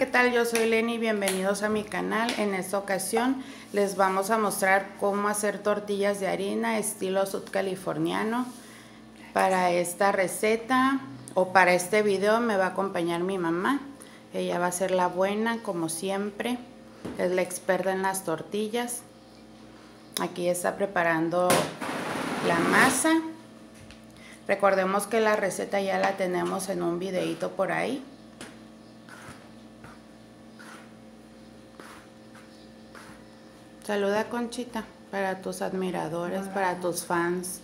¿qué tal? Yo soy Lenny, bienvenidos a mi canal. En esta ocasión les vamos a mostrar cómo hacer tortillas de harina estilo sudcaliforniano. Para esta receta o para este video me va a acompañar mi mamá. Ella va a ser la buena, como siempre. Es la experta en las tortillas. Aquí está preparando la masa. Recordemos que la receta ya la tenemos en un videito por ahí. Saluda Conchita para tus admiradores, para tus fans.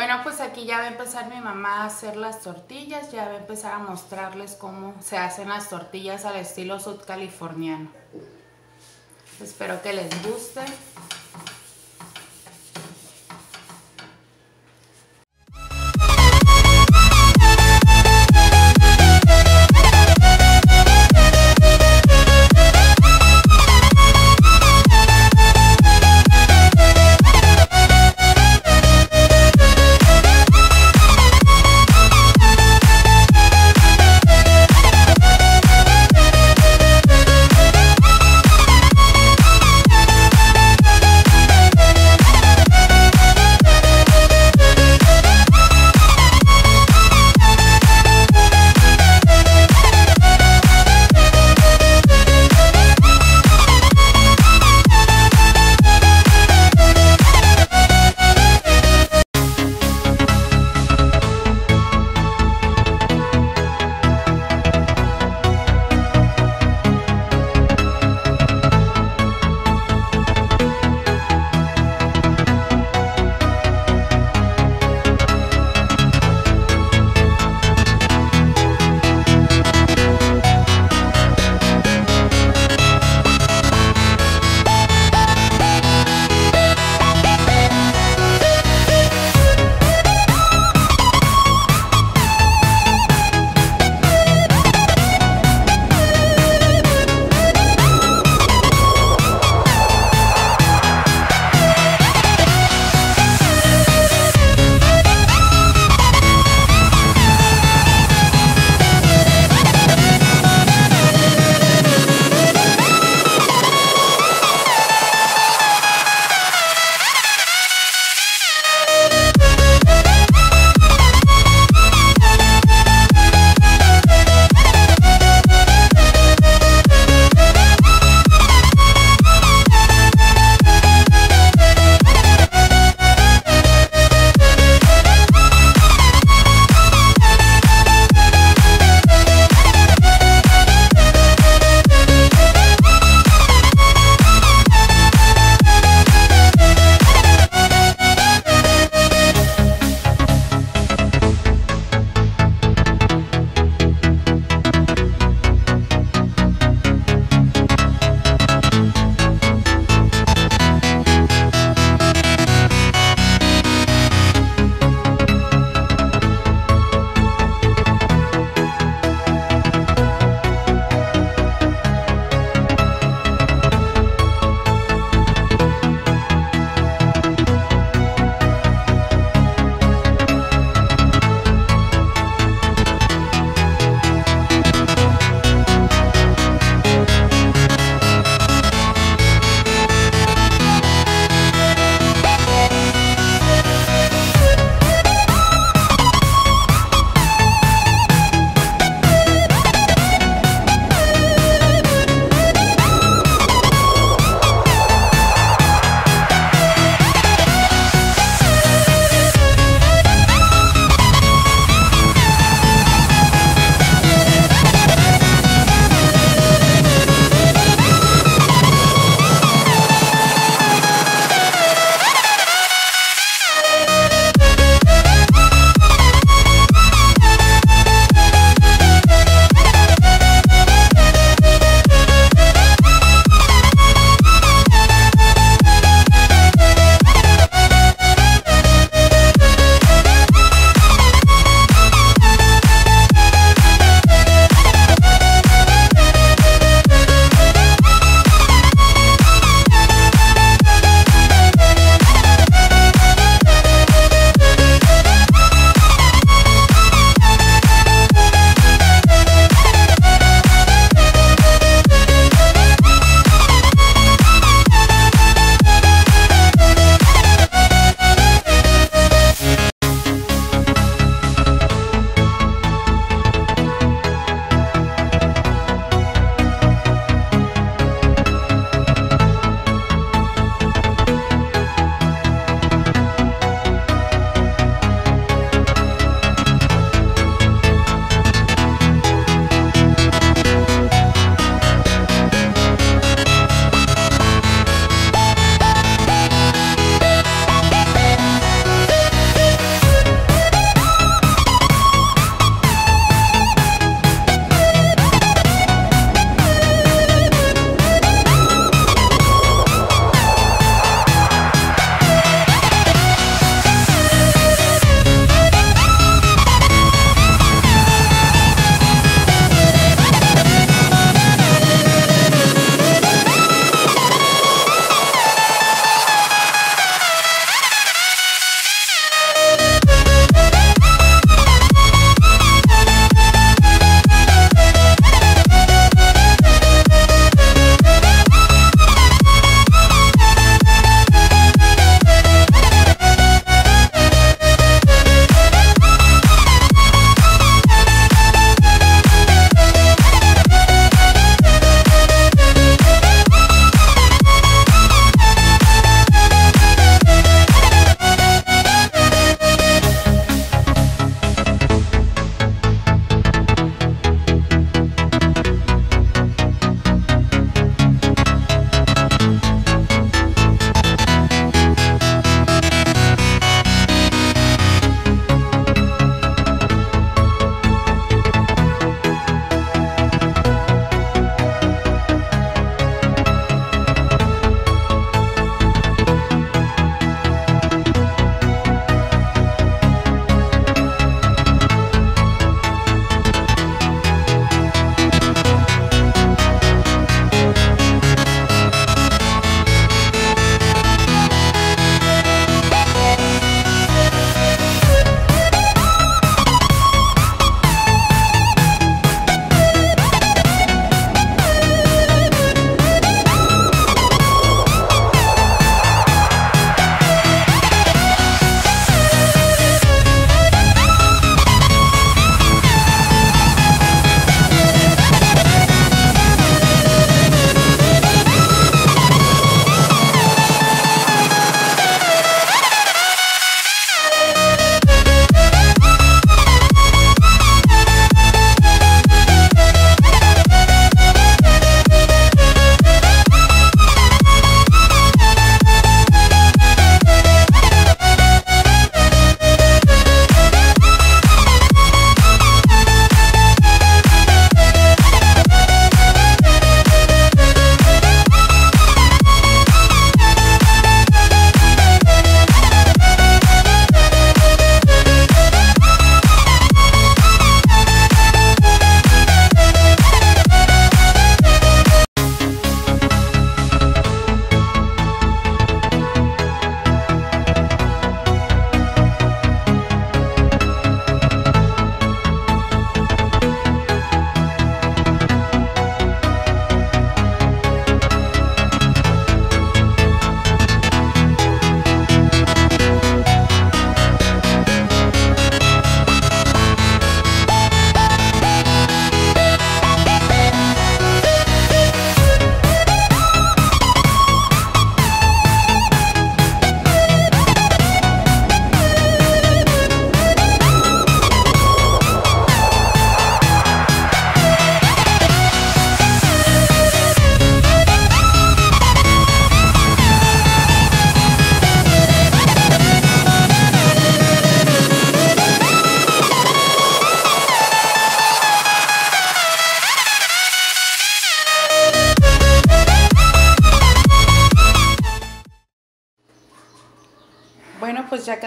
Bueno, pues aquí ya va a empezar mi mamá a hacer las tortillas, ya va a empezar a mostrarles cómo se hacen las tortillas al estilo sudcaliforniano. Espero que les guste.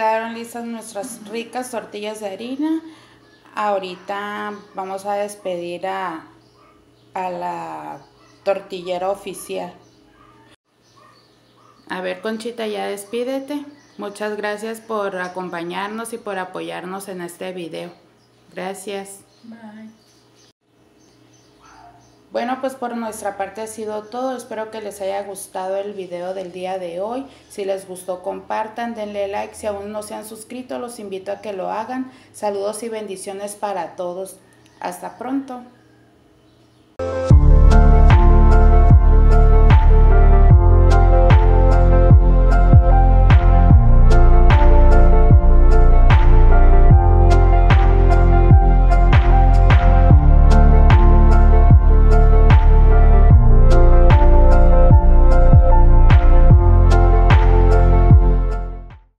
Quedaron listas nuestras ricas tortillas de harina. Ahorita vamos a despedir a, a la tortillera oficial. A ver, Conchita, ya despídete. Muchas gracias por acompañarnos y por apoyarnos en este video. Gracias. Bye. Bueno, pues por nuestra parte ha sido todo. Espero que les haya gustado el video del día de hoy. Si les gustó, compartan, denle like. Si aún no se han suscrito, los invito a que lo hagan. Saludos y bendiciones para todos. Hasta pronto.